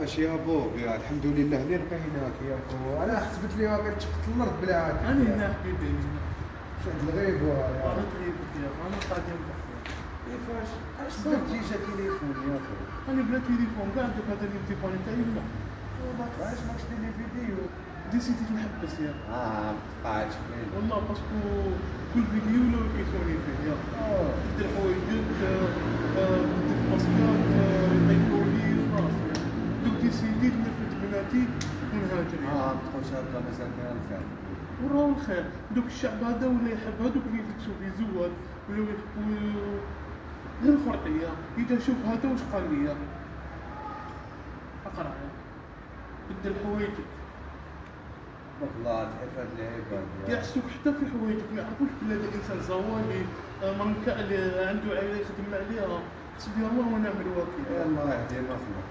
واش يا بوب يا الحمد لله. اللي لقيناك يا بو أنا حسبت لي واقع تشقت الأرض بلا عاد أنا هنا. حبيبي هنا. شاد الغيب يا لي يا أنا قادم كيفاش؟ اش درتي جا تليفون يا خو أنا بلا تليفون. كاع دوك هذا التليفون تاعي لا ما طلعش ماكش دير فيديو. ديسيتي نحبس يا آه ما تقعدش والله باسكو كل فيديو لو يكيسوني بناتي ونهاجر يا. آه هكا مازال كان الخير وراهو الخير دوك الشعب هذا ولا يحب هذوك اللي يلبسوا في زوال ولا يحبوا غير فرقية إذا شوف هذا واش قال لي اقرا بدل حوايجك والله تعرف هاد العباد يحسوك حتى في حوايجك ما يعرفوش بلي هذا الانسان زوالي منكع عنده عائله يخدم عليها حسبي الله ونعم الوكيل الله يهدي ما خلق